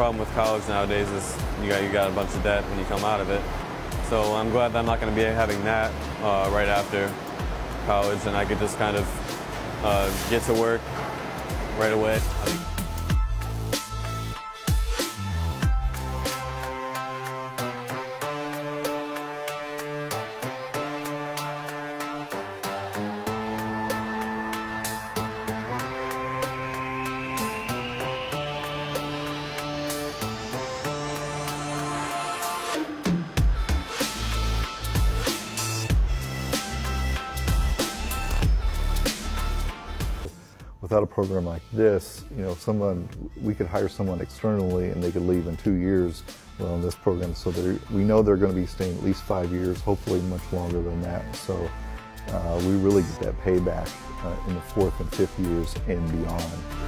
problem with college nowadays is you got you got a bunch of debt when you come out of it. So I'm glad that I'm not going to be having that uh, right after college, and I could just kind of uh, get to work right away. Without a program like this, you know, someone we could hire someone externally and they could leave in two years. In this program, so we know they're going to be staying at least five years, hopefully much longer than that. So uh, we really get that payback uh, in the fourth and fifth years and beyond.